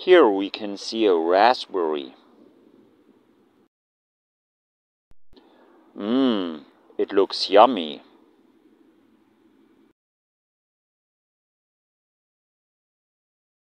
Here we can see a raspberry. Mmm, it looks yummy.